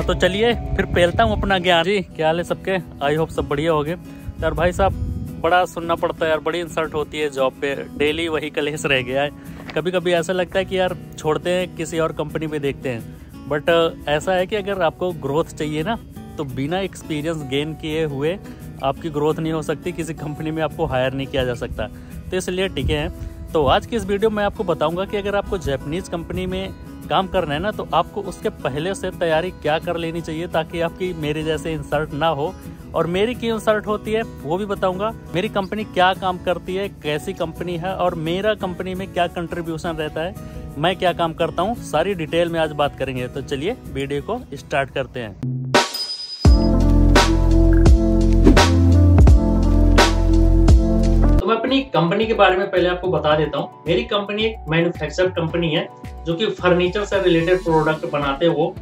हाँ तो चलिए, फिर पहलता हूँ अपना ज्ञान। जी, क्या हाल है सबके? आई होप सब बढ़िया हो गए यार भाई साहब, बड़ा सुनना पड़ता है यार, बड़ी इंसल्ट होती है जॉब पे। डेली वही कलेस रह गया है। कभी कभी ऐसा लगता है कि यार, छोड़ते हैं, किसी और कंपनी में देखते हैं। बट ऐसा है कि अगर आपको ग्रोथ चाहिए ना तो बिना एक्सपीरियंस गेन किए हुए, आपकी ग्रोथ नहीं हो सकती, किसी कंपनी में आपको हायर नहीं किया जा सकता। तो इसलिए टिके हैं। तो आज की इस वीडियो में आपको बताऊँगा कि अगर आपको जैपनीज कंपनी में काम करना है ना तो आपको उसके पहले से तैयारी क्या कर लेनी चाहिए ताकि आपकी मेरे जैसे इंसर्ट ना हो? और मेरी क्यों इंसर्ट होती है, वो भी बताऊँगा। मेरी कंपनी क्या काम करती है, कैसी कंपनी है, और मेरा कंपनी में क्या कंट्रीब्यूशन रहता है, मैं क्या काम करता हूँ, सारी डिटेल में आज बात करेंगे। तो चलिए वीडियो को स्टार्ट करते हैं। मैं अपनी कंपनी के बारे में पहले आपको बता देता हूँ। मेरी कंपनी एक मैन्युफैक्चर कंपनी है, जो कि फर्नीचर से रिलेटेड प्रोडक्ट बनाते हैं वो।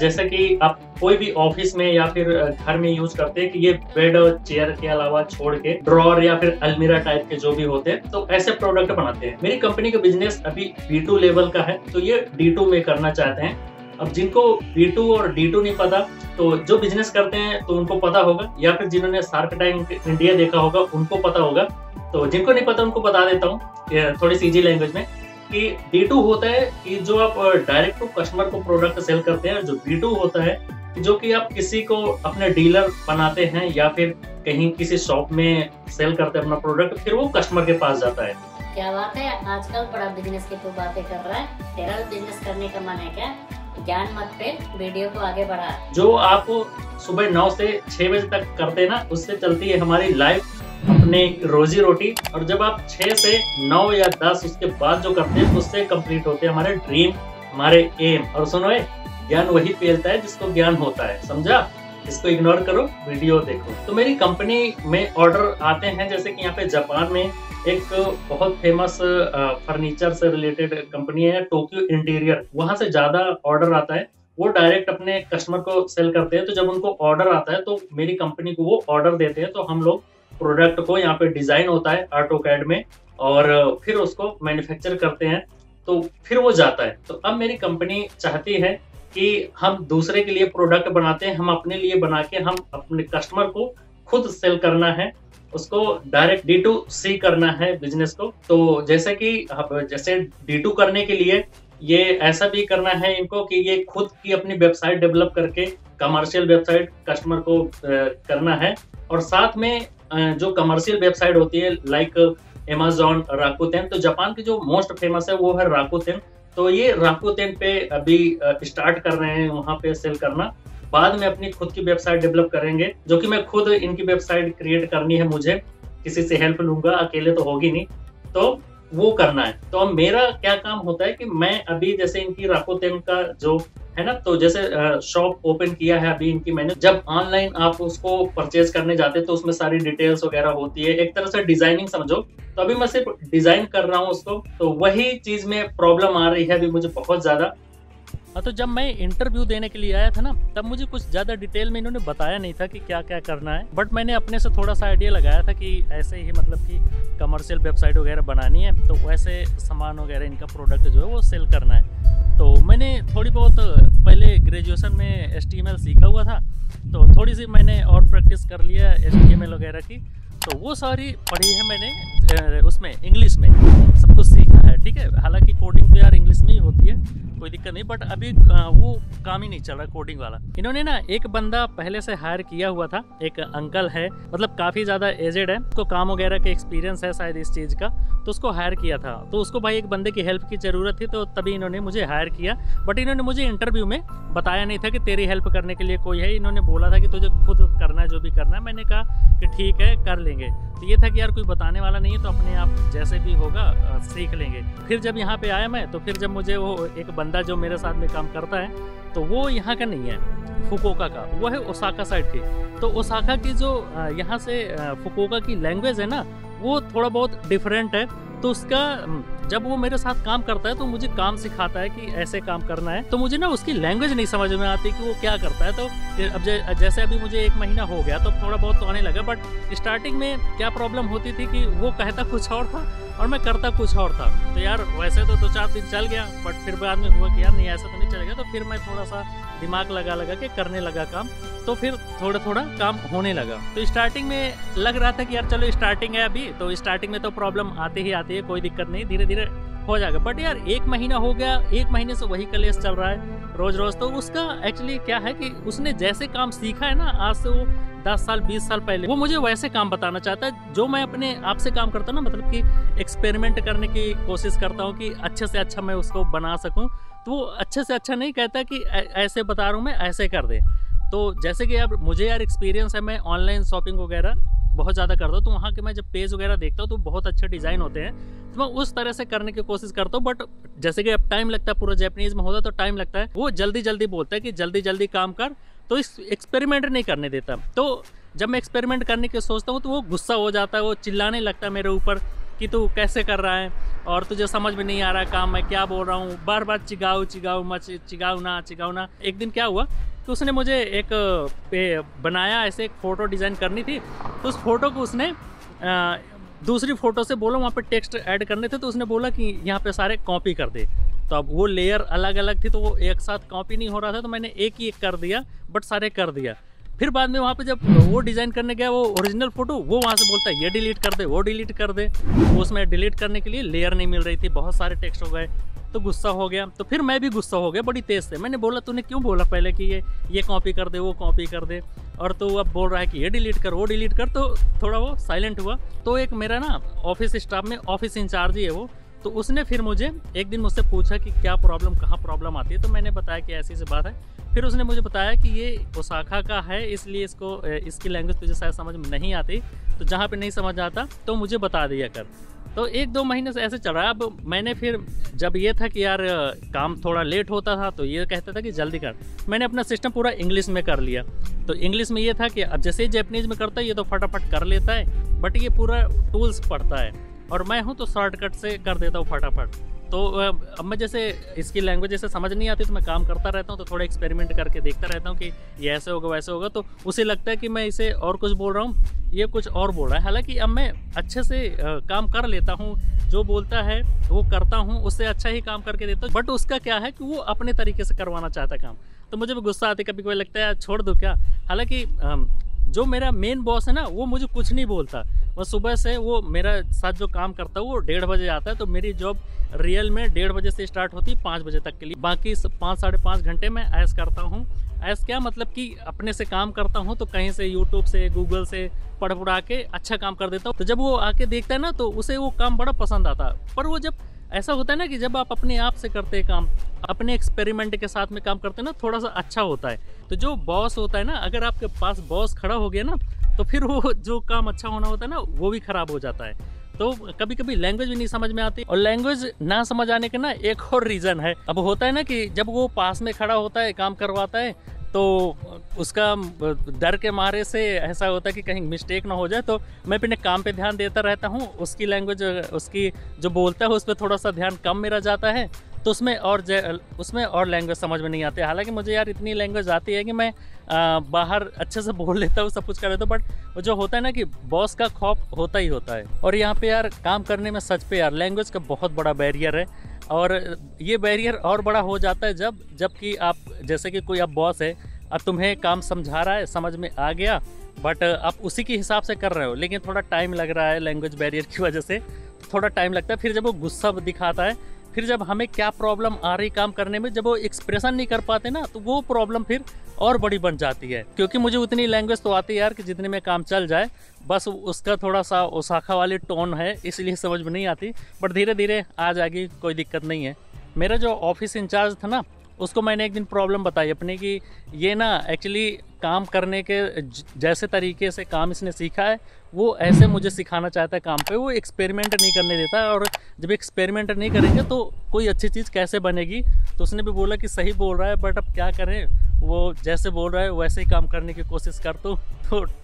जैसे कि आप कोई भी ऑफ़िस में या फिर घर में यूज़ करते हैं कि ये बेड और चेयर के अलावा छोड़ के ड्रॉर या फिर अलमीरा टाइप के जो भी होते हैं तो ऐसे प्रोडक्ट बनाते हैं। मेरी कंपनी का बिज़नेस अभी बी टू लेवल का है तो ये डी टू में करना चाहते हैं। अब जिनको बी टू और डी टू नहीं पता तो जो बिज़नेस करते हैं तो उनको पता होगा, या फिर जिन्होंने सार्क टाइम इंडिया देखा होगा, उनको पता होगा। तो जिनको नहीं पता उनको बता देता हूँ थोड़ी सी इजी लैंग्वेज में कि डी टू होता है कि जो आप डायरेक्ट टू कस्टमर को प्रोडक्ट सेल करते हैं जो बी टू होता है जो कि आप किसी को अपने डीलर बनाते हैं या फिर कहीं किसी शॉप में सेल करते हैं अपना प्रोडक्ट फिर वो कस्टमर के पास जाता है। क्या बात है? आजकल बड़ा बिज़नेस की तू बातें कर रहा है। तेरा बिज़नेस करने का मन है क्या? ज्ञान मत पे वीडियो को आगे बढ़ा। जो आप सुबह नौ से छह बजे तक करते हैं ना उससे चलती है हमारी लाइफ अपने रोजी रोटी, और जब आप छह से नौ या दस उसके बाद जो करते हैं उससे कंप्लीट होते हैं हमारे ड्रीम हमारे एम और सुनो ज्ञान वही फैलता है जिसको ज्ञान होता है। समझा? इसको इग्नोर करो वीडियो देखो। तो मेरी कंपनी में ऑर्डर आते हैं, जैसे कि यहाँ पे जापान में एक बहुत फ़ेमस फर्नीचर से रिलेटेड कंपनी है टोक्यो इंटीरियर वहाँ से ज़्यादा ऑर्डर आता है। वो डायरेक्ट अपने कस्टमर को सेल करते हैं। तो जब उनको ऑर्डर आता है तो मेरी कंपनी को वो ऑर्डर देते हैं। तो हम लोग प्रोडक्ट को यहाँ पे डिज़ाइन होता है आर्टो कैड में और फिर उसको मैन्युफैक्चर करते हैं तो फिर वो जाता है। तो अब मेरी कंपनी चाहती है कि हम दूसरे के लिए प्रोडक्ट बनाते हैं, हम अपने लिए बना के हम अपने कस्टमर को खुद सेल करना है, उसको डायरेक्ट डी टू सी करना है बिज़नेस को। तो जैसे कि जैसे डी टू करने के लिए ये ऐसा भी करना है इनको कि ये खुद की अपनी वेबसाइट डेवलप करके कमर्शियल वेबसाइट कस्टमर को करना है और साथ में जो कमर्शियल वेबसाइट होती है लाइक एमेजोन राकुतेन तो जापान की जो मोस्ट फ़ेमस है, वो है राकुतेन तो ये राकुतेन पे अभी स्टार्ट कर रहे हैं, वहाँ पे सेल करना। बाद में अपनी खुद की वेबसाइट डेवलप करेंगे, जो कि मैं खुद इनकी वेबसाइट क्रिएट करनी है मुझे। किसी से हेल्प लूँगा, अकेले तो होगी नहीं। तो वो करना है। तो मेरा क्या काम होता है कि मैं अभी जैसे इनकी राकोतेन का जो है ना? तो जैसे शॉप ओपन किया है अभी इनकी मैंने जब ऑनलाइन आप उसको परचेज करने जाते तो उसमें सारी डिटेल्स वगैरह होती है। एक तरह से डिज़ाइनिंग समझो। तो अभी मैं सिर्फ़ डिज़ाइन कर रहा हूँ उसको तो वही चीज़ में प्रॉब्लम आ रही है अभी मुझे बहुत ज़्यादा। हाँ तो जब मैं इंटरव्यू देने के लिए आया था ना, तब मुझे कुछ ज़्यादा डिटेल में इन्होंने बताया नहीं था कि क्या क्या करना है। बट मैंने अपने से थोड़ा सा आइडिया लगाया था कि ऐसे ही मतलब कि कमर्शियल वेबसाइट वगैरह बनानी है तो वैसे सामान वगैरह, इनका प्रोडक्ट जो है वो सेल करना है। तो मैंने थोड़ी बहुत पहले ग्रेजुएशन में एस सीखा हुआ था तो थोड़ी सी मैंने और प्रैक्टिस कर लिया एस वगैरह की। तो वो सारी पढ़ी है मैंने उसमें इंग्लिश में, सब कुछ सीखा है, ठीक है? हालाँकि कोडिंग तो यार इंग्लिश में ही होती है कोई दिक्कत नहीं बट अभी वो काम ही नहीं चल रहा कोडिंग वाला। इन्होंने ना एक बंदा पहले से हायर किया हुआ था, एक अंकल है मतलब काफ़ी ज़्यादा एजेड है, उसको काम वगैरह का एक्सपीरियंस है शायद इस चीज़ का तो उसको हायर किया था। तो उसको भाई एक बंदे की हेल्प की ज़रूरत थी तो तभी इन्होंने मुझे हायर किया। बट इन्होंने मुझे इंटरव्यू में बताया नहीं था कि तेरी हेल्प करने के लिए कोई है। इन्होंने बोला था कि तुझे खुद करना है, जो भी करना है। मैंने कहा कि ठीक है, कर लेंगे। तो ये था कि यार कोई बताने वाला नहीं है तो अपने आप जैसे भी होगा सीख लेंगे। फिर जब यहाँ पे आया मैं तो फिर जब मुझे वो एक बंदा जो मेरे साथ में काम करता है तो वो यहाँ का नहीं है, फुकोका का। वो है ओसाका साइड के। तो ओसाका की जो यहाँ से फुकोका की लैंग्वेज है ना, वो थोड़ा बहुत डिफरेंट है। तो उसका जब वो मेरे साथ काम करता है तो मुझे काम सिखाता है कि ऐसे काम करना है। तो मुझे ना उसकी लैंग्वेज नहीं समझ में आती कि वो क्या करता है। तो अब जैसे अभी मुझे एक महीना हो गया तो थोड़ा बहुत तो आने लगा बट स्टार्टिंग में क्या प्रॉब्लम होती थी कि वो कहता कुछ और था और मैं करता कुछ और था। तो यार, वैसे तो दो चार दिन चल गया बट फिर बाद में हुआ कि यार, नहीं, ऐसा तो नहीं चलेगा। तो फिर मैं थोड़ा सा दिमाग लगा लगा के करने लगा काम। तो फिर थोड़ा थोड़ा काम होने लगा। तो स्टार्टिंग में लग रहा था कि यार, चलो स्टार्टिंग है अभी तो स्टार्टिंग में तो प्रॉब्लम आती ही आती है, कोई दिक्कत नहीं धीरे धीरे हो जाएगा। बट यार, एक महीना हो गया, एक महीने से वही कलेस चल रहा है रोज रोज तो उसका एक्चुअली क्या है कि उसने जैसे काम सीखा है ना, आज से वो दस साल, बीस साल पहले, वो मुझे वैसे काम बताना चाहता है, जो मैं अपने आप से काम करता हूँ ना मतलब कि एक्सपेरिमेंट करने की कोशिश करता हूँ कि अच्छे से अच्छा मैं उसको बना सकूँ तो वो अच्छे से अच्छा नहीं कहता कि ऐसे बता रहा हूँ मैं, ऐसे कर दे। तो जैसे कि अब मुझे यार एक्सपीरियंस है, मैं ऑनलाइन शॉपिंग वगैरह बहुत ज़्यादा करता हूँ तो वहाँ के मैं जब पेज वगैरह देखता हूँ तो बहुत अच्छे डिज़ाइन होते हैं। तो मैं उस तरह से करने की कोशिश करता हूँ, बट जैसे कि अब टाइम लगता है, पूरा जैपनीज में होता तो टाइम लगता है। वो जल्दी जल्दी बोलता है कि जल्दी जल्दी काम कर तो इस एक्सपेरिमेंट नहीं करने देता। तो जब मैं एक्सपेरिमेंट करने की सोचता हूँ तो वो गुस्सा हो जाता है, वो चिल्लाने लगता है मेरे ऊपर कि तू कैसे कर रहा है? और तुझे समझ में नहीं आ रहा काम, मैं क्या बोल रहा हूँ? बार बार चिगाऊ चिगाऊ मच चिगाऊ ना चिगाऊ ना। एक दिन क्या हुआ तो उसने मुझे एक बनाया ऐसे एक फ़ोटो डिज़ाइन करनी थी। तो उस फ़ोटो को उसने आ, दूसरी फ़ोटो से बोला वहाँ पे टेक्स्ट ऐड करने थे तो उसने बोला कि यहाँ पे सारे कॉपी कर दे। तो अब वो लेयर अलग अलग थी तो वो एक साथ कॉपी नहीं हो रहा था तो मैंने एक ही एक कर दिया बट सारे कर दिया। फिर बाद में वहाँ पे जब वो डिज़ाइन करने गया वो ओरिजिनल फ़ोटो वो वहाँ से बोलता है ये डिलीट कर दे वो डिलीट कर दे। तो उसमें डिलीट करने के लिए लेयर नहीं मिल रही थी बहुत सारे टेक्स्ट हो गए। तो गुस्सा हो गया तो फिर मैं भी गुस्सा हो गया, बड़ी तेज से। मैंने बोला, तूने क्यों बोला पहले कि ये ये कॉपी कर दे, वो कॉपी कर दे? और तो अब बोल रहा है कि ये डिलीट कर, वो डिलीट कर तो थोड़ा वो साइलेंट हुआ। तो एक मेरा ना ऑफ़िस स्टाफ में ऑफ़िस इंचार्ज ही है वो। तो उसने फिर मुझे, एक दिन मुझसे पूछा कि क्या प्रॉब्लम कहाँ प्रॉब्लम आती है? तो मैंने बताया कि ऐसी सी बात है। फिर उसने मुझे बताया कि ये ओसाखा का है, इसलिए इसको, इसकी लैंग्वेज तुझे शायद समझ में नहीं आती। तो जहाँ पे नहीं समझ आता तो मुझे बता दिया कर। तो एक दो महीने से ऐसे चल रहा है। अब मैंने फिर जब ये था कि यार, काम थोड़ा लेट होता था तो ये कहता था कि जल्दी कर। मैंने अपना सिस्टम पूरा इंग्लिश में कर लिया। तो इंग्लिश में ये था कि अब जैसे ही जैपनीज में करता है, ये तो फटाफट कर लेता है बट ये पूरा टूल्स पढ़ता है। और मैं हूँ तो शॉर्टकट से कर देता हूँ फटाफट। तो अब मैं जैसे इसकी लैंग्वेज जैसे समझ नहीं आती तो मैं काम करता रहता हूँ तो थोड़ा एक्सपेरिमेंट करके देखता रहता हूँ कि ये ऐसे होगा, वैसे होगा। तो उसे लगता है कि मैं इसे और कुछ बोल रहा हूँ, ये कुछ और बोल रहा है। हालाँकि अब मैं अच्छे से काम कर लेता हूँ, जो बोलता है, वो करता हूँ, उससे अच्छा ही काम करके देता हूँ। बट उसका क्या है कि वो अपने तरीके से करवाना चाहता है काम। तो मुझे भी गुस्सा आती कभी कभी लगता है छोड़ दो क्या? हालाँकि जो मेरा मेन बॉस है ना, वो मुझे कुछ नहीं बोलता। वो सुबह से वो मेरा साथ जो काम करता है, वो डेढ़ बजे आता है तो मेरी जॉब रियल में डेढ़ बजे से स्टार्ट होती है, पाँच बजे तक के लिए। बाकी पाँच, साढ़े पाँच घंटे में ऐस करता हूँ। ऐस क्या मतलब कि अपने से काम करता हूँ तो कहीं से यूट्यूब से गूगल से पढ़ पढ़ा के अच्छा काम कर देता हूँ। तो जब वो आके देखता है ना तो उसे वो काम बड़ा पसंद आता है। पर वो जब ऐसा होता है ना कि जब आप अपने आप से करते हैं काम, अपने एक्सपेरिमेंट के साथ में काम करते हैं ना, थोड़ा सा अच्छा होता है। तो जो बॉस होता है ना, अगर आपके पास बॉस खड़ा हो गया ना तो फिर वो जो काम अच्छा होना होता है ना, वो भी खराब हो जाता है। तो कभी कभी लैंग्वेज भी नहीं समझ में आती और लैंग्वेज ना समझ आने के ना एक और रीज़न है। अब होता है ना कि जब वो पास में खड़ा होता है, काम करवाता है तो उसका डर के मारे से ऐसा होता है कि कहीं मिस्टेक ना हो जाए तो मैं अपने काम पे ध्यान देता रहता हूँ, उसकी लैंग्वेज उसकी जो बोलता है, उस पर थोड़ा सा ध्यान कम मेरा जाता है। तो उसमें और उसमें और लैंग्वेज समझ में नहीं आती। हालाँकि मुझे यार इतनी लैंग्वेज आती है कि मैं आ, बाहर अच्छे से बोल लेता हूँ सब कुछ कर लेता हूँ बट जो होता है ना कि बॉस का खौफ होता ही होता है। और यहाँ पे यार काम करने में सच पे यार लैंग्वेज का बहुत बड़ा बैरियर है। और ये बैरियर और बड़ा हो जाता है जब जबकि आप जैसे कि कोई अब बॉस है अब तुम्हें काम समझा रहा है समझ में आ गया बट आप उसी के हिसाब से कर रहे हो। लेकिन थोड़ा टाइम लग रहा है लैंग्वेज बैरियर की वजह से थोड़ा टाइम लगता है फिर जब वो गुस्सा दिखाता है फिर जब हमें क्या प्रॉब्लम आ रही काम करने में, जब वो एक्सप्रेशन नहीं कर पाते ना तो वो प्रॉब्लम फिर और बड़ी बन जाती है। क्योंकि मुझे उतनी लैंग्वेज तो आती है यार कि जितने में काम चल जाए, बस उसका थोड़ा सा ओसाखा वाली टोन है, इसलिए समझ में नहीं आती। बट धीरे धीरे आ जाएगी कोई दिक्कत नहीं है। मेरा जो ऑफ़िस इंचार्ज था ना उसको मैंने एक दिन प्रॉब्लम बताई अपने कि ये ना एक्चुअली काम करने के जैसे तरीके से काम इसने सीखा है, वो ऐसे मुझे सिखाना चाहता है काम पे। वो एक्सपेरिमेंट नहीं करने देता और जब एक्सपेरिमेंट नहीं करेंगे तो कोई अच्छी चीज़ कैसे बनेगी? तो उसने भी बोला कि सही बोल रहा है बट अब क्या करें? वो जैसे बोल रहा है, वैसे ही काम करने की कोशिश कर तू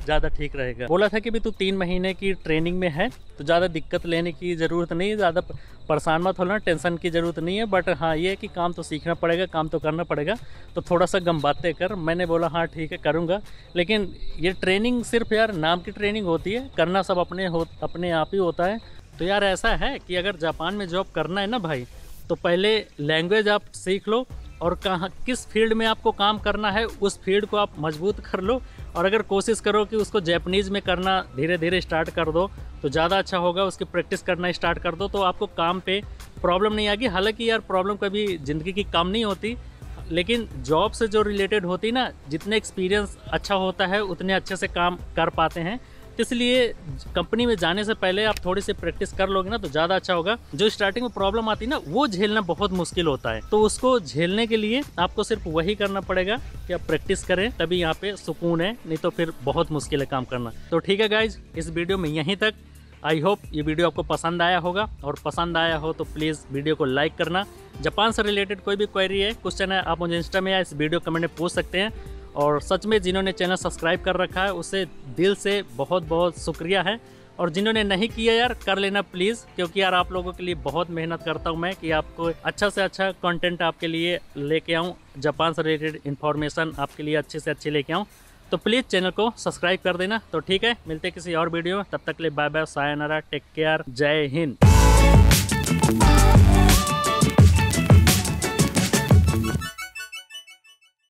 ज़्यादा ठीक रहेगा। बोला था कि भी तू तीन महीने की ट्रेनिंग में है तो ज़्यादा दिक्कत लेने की ज़रूरत नहीं है, ज़्यादा परेशान मत होना टेंशन की ज़रूरत नहीं है बट हाँ ये है कि काम तो सीखना पड़ेगा, काम तो करना पड़ेगा तो थोड़ा सा गम बातें कर। मैंने बोला हाँ ठीक है, करूँगा, लेकिन ये ट्रेनिंग सिर्फ़ यार नाम की ट्रेनिंग होती है, करना सब अपने हो, अपने आप ही होता है। तो यार ऐसा है कि अगर जापान में जॉब करना है ना भाई तो पहले लैंग्वेज आप सीख लो और कहाँ, किस फ़ील्ड में आपको काम करना है, उस फ़ील्ड को आप मज़बूत कर लो। और अगर कोशिश करो कि उसको जैपनीज़ में करना धीरे धीरे स्टार्ट कर दो तो ज़्यादा अच्छा होगा, उसकी प्रैक्टिस करना स्टार्ट कर दो तो आपको काम पे प्रॉब्लम नहीं आएगी। हालाँकि यार प्रॉब्लम कभी ज़िंदगी की कम नहीं होती, लेकिन जॉब से जो रिलेटेड होती ना, जितने एक्सपीरियंस अच्छा होता है, उतने अच्छे से काम कर पाते हैं। इसलिए कंपनी में जाने से पहले आप थोड़ी सी प्रैक्टिस कर लोगे ना तो ज़्यादा अच्छा होगा। जो स्टार्टिंग में प्रॉब्लम आती है ना, वो झेलना बहुत मुश्किल होता है। तो उसको झेलने के लिए आपको सिर्फ़ वही करना पड़ेगा कि आप प्रैक्टिस करें, तभी यहाँ पे सुकून है, नहीं तो फिर बहुत मुश्किल है काम करना। तो ठीक है गाइज़ इस वीडियो में यहीं तक। आई होप ये वीडियो आपको पसंद आया होगा। और पसंद आया हो तो प्लीज़ वीडियो को लाइक करना। जापान से रिलेटेड कोई भी क्वेरी है क्वेश्चन है, आप मुझे इंस्टा में या इस वीडियो कमेंट में पूछ सकते हैं। और सच में जिन्होंने चैनल सब्सक्राइब कर रखा है, उसे दिल से बहुत बहुत शुक्रिया है। और जिन्होंने नहीं किया यार, कर लेना प्लीज़, क्योंकि यार आप लोगों के लिए बहुत मेहनत करता हूँ मैं कि आपको अच्छा से अच्छा कंटेंट आपके लिए लेके आऊँ जापान से रिलेटेड इन्फॉर्मेशन आपके लिए अच्छे से अच्छे लेके आऊँ। तो प्लीज़ चैनल को सब्सक्राइब कर देना। तो ठीक है, मिलते किसी और वीडियो में। तब तक के लिए bye bye sayonara take care जय हिंद।